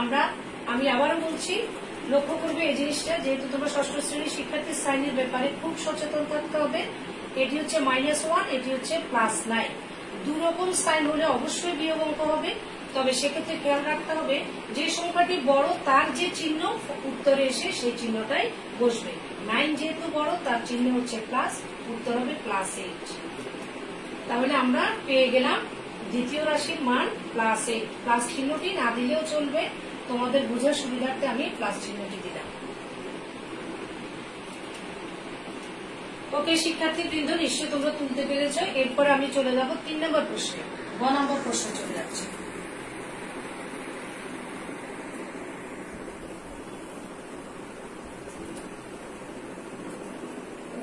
আমরা, আমি আবারও বলছি, লক্ষ্য করবে এই জিনিসটা, যেহেতু তোমরা ষষ্ঠ শ্রেণির শিক্ষার্থীর সাইনের ব্যাপারে খুব সচেতন থাকতে হবে। এটি হচ্ছে মাইনাস ওয়ান এটি হচ্ছে প্লাস নাইন দু রকম সাইন হলে অবশ্যই বিয়োগ অঙ্ক হবে, তবে সেক্ষেত্রে খেয়াল রাখতে হবে, যে সংখ্যাটি বড়, তার যে চিহ্ন উত্তরে এসে সেই চিহ্নটাই বসবে। নাইন যেহেতু বড়, তার চিহ্ন হচ্ছে প্লাস উত্তর হবে প্লাস এইট তাহলে আমরা পেয়ে গেলাম দ্বিতীয় রাশির মান প্লাস এইট প্লাস চিহ্নটি না দিলেও চলবে। তোমাদের বোঝার সুবিধার্থে আমি প্লাস চিহ্নটি দিলাম। ওকে শিক্ষার্থী বৃন্দ নিশ্চয়ই তোমরা তুলতে পেরেছ। এরপর আমি চলে যাব তিন নম্বর প্রশ্নে। গ নম্বর প্রশ্ন চলে যাচ্ছে।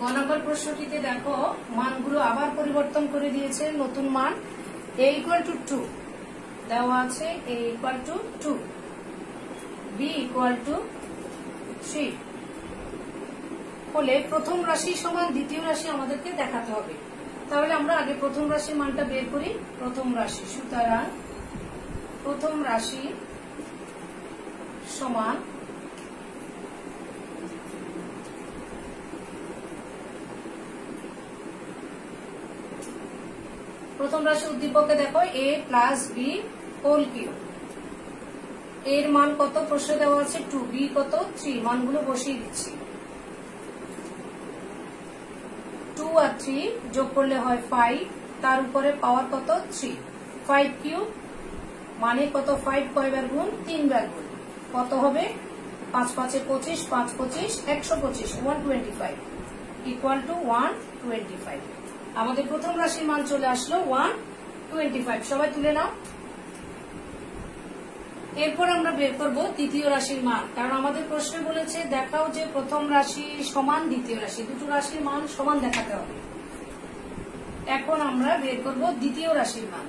গ নম্বর প্রশ্নটিতে দেখো মানগুলো আবার পরিবর্তন করে দিয়েছে নতুন মান। এ ইকুয়াল টু টু দেওয়া আছে A equal to two B equal to three হলে প্রথম রাশি সমান দ্বিতীয় রাশি আমাদেরকে দেখাতে হবে। তাহলে আমরা আগে প্রথম রাশির মানটা বের করি। প্রথম রাশি, সুতরাং প্রথম রাশি সমান প্রথম রাশি উদ্দীপকে দেখো A plus B whole cube এর মান কত? প্রশ্ন দেওয়া আছে টু বি কত? থ্রি। মানগুলো বসিয়ে দিচ্ছি। টু আর থ্রি যোগ করলে হয় ফাইভ। তার উপরে পাওয়ার কত? থ্রি। ফাইভ কিউ মানে কত? ফাইভ কয়বার গুণ? তিনবার গুণ। কত হবে? পাঁচ পাঁচে পঁচিশ, পাঁচ পঁচিশ, একশো পঁচিশ one twenty five equal to one twenty five আমাদের প্রথম রাশির মান চলে আসলো ওয়ান টোয়েন্টি ফাইভ সবাই তুলে নাও। এরপর আমরা বের করব দ্বিতীয় রাশির মান। কারণ আমাদের প্রশ্নে বলেছে, দেখাও যে প্রথম রাশি সমান, দ্বিতীয় রাশি। দুটো রাশির মান সমান দেখাতে হবে। এখন আমরা বের করব দ্বিতীয় রাশির মান।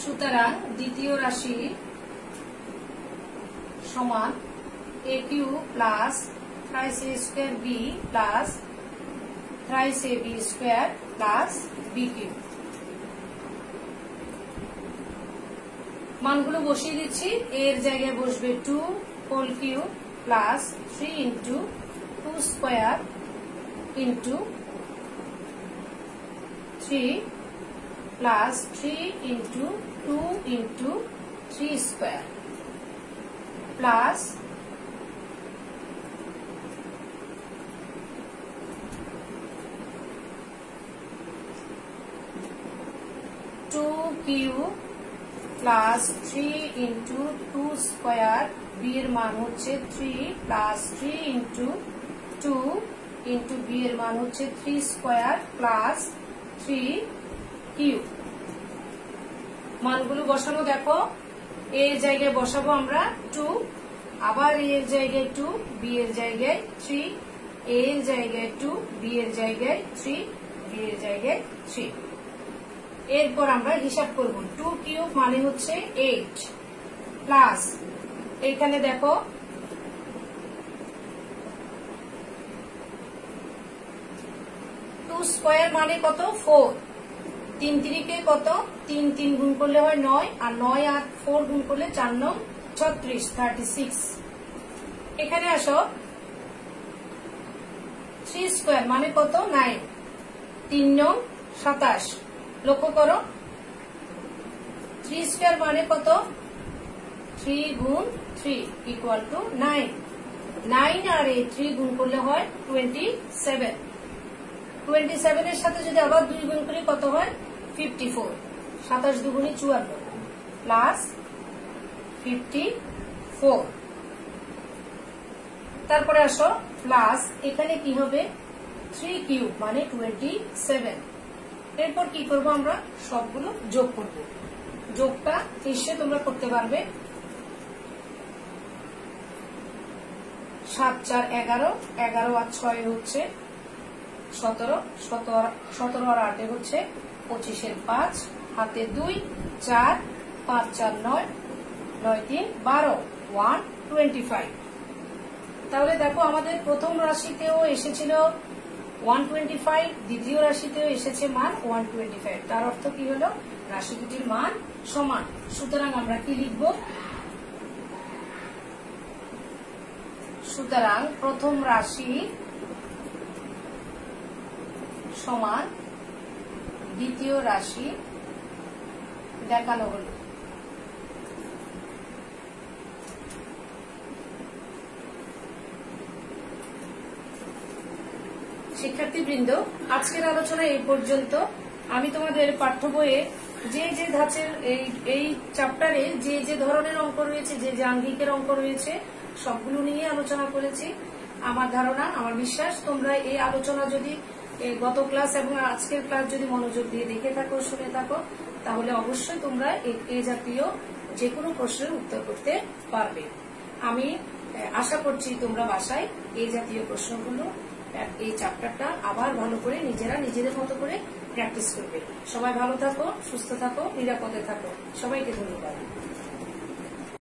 সুতরাং দ্বিতীয় রাশি সমান A cube plus thrice A square B plus thrice A B square plus B cube মানগুলো বসিয়ে দিচ্ছি। এর জায়গায় বসবে two whole cube plus three into two square into three plus three into two into three square plus two cube plus three into two square B এর মান হচ্ছে three plus three into two into B এর মান হচ্ছে three square plus three cube মানগুলো বসানো দেখো। এ জায়গায় বসাবো আমরা টু আবার এ এর জায়গায় টু বি এর জায়গায় থ্রি এ এর জায়গায় টু বি এর জায়গায় থ্রি বি এর জায়গায় থ্রি এরপর আমরা হিসাব করব। টু কিউব মানে হচ্ছে এইট প্লাস এখানে দেখো টু স্কোয়ার মানে কত? ফোর তিন তিরিকে কত? তিন তিন গুণ করলে হয় নয়, আর নয় আর ফোর গুণ করলে চার নং ছত্রিশ থার্টি সিক্স এখানে আসো। থ্রি স্কোয়ার মানে কত? নাইন তিন নং সাতাশ। লক্ষ্য করো। থ্রি স্কোয়ার মানে কত? থ্রি গুণ three equal to nine nine আর এই থ্রি গুণ করলে হয় টোয়েন্টি সেভেন টোয়েন্টি সেভেনের সাথে যদি আবার দুই গুণ করি, কত হয়? ফিফটি ফোর সাতাশ দুগুণি চুয়ান্ন। প্লাস ফিফটি ফোর তারপরে আসো প্লাস এখানে কি হবে? থ্রি কিউব মানে টোয়েন্টি সেভেন এরপর কি করব আমরা? সবগুলো যোগ করব। যোগটা নিশ্চয় তোমরা করতে পারবে। সাত, চার, এগারো। এগারো আর ছয় হচ্ছে সতেরো। সতেরো আর আটে হচ্ছে পঁচিশের পাঁচ। হাতে দুই, চার, পাঁচ, চার, নয়। নয়, তিন, বারো। One, twenty five. তাহলে দেখো আমাদের প্রথম রাশিতেও এসেছিল ওয়ান টোয়েন্টি ফাইভ দ্বিতীয় রাশিতেও এসেছে মান ওয়ান টোয়েন্টি ফাইভ তার অর্থ কি হলো? রাশি দুটির মান সমান। সুতরাং আমরা কি লিখব? সুতরাং প্রথম রাশি সমান দ্বিতীয় রাশি দেখানো হলো। শিক্ষার্থীবৃন্দ, আজকের আলোচনা এই পর্যন্ত। আমি তোমাদের পাঠ্য বইয়ে যে যে ধাঁচের এই এই চ্যাপ্টারে যে যে ধরনের অঙ্ক রয়েছে, যে যে আঙ্গিকের অঙ্ক রয়েছে, সবগুলো নিয়ে আলোচনা করেছি। আমার ধারণা, আমার বিশ্বাস, তোমরা এই আলোচনা যদি গত ক্লাস এবং আজকের ক্লাস যদি মনোযোগ দিয়ে দেখে থাকো, শুনে থাকো, তাহলে অবশ্যই তোমরা এ- জাতীয় যে কোনো প্রশ্নের উত্তর করতে পারবে। আমি আশা করছি তোমরা বাসায় এই জাতীয় প্রশ্নগুলো এই চ্যাপ্টারটা আবার ভালো করে নিজেরা নিজেদের মতো করে প্র্যাকটিস করবে। সবাই ভালো থাকো, সুস্থ থাকো, নিরাপদে থাকো। সবাইকে ধন্যবাদ।